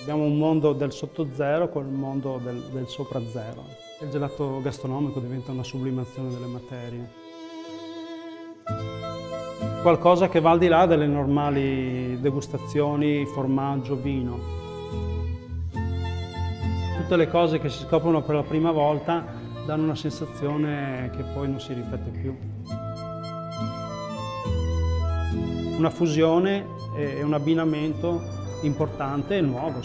Abbiamo un mondo del sotto zero con il mondo del, del sopra zero. Il gelato gastronomico diventa una sublimazione delle materie. Qualcosa che va al di là delle normali degustazioni, formaggio, vino. Tutte le cose che si scoprono per la prima volta danno una sensazione che poi non si ripete più. Una fusione e un abbinamento importante e nuovo.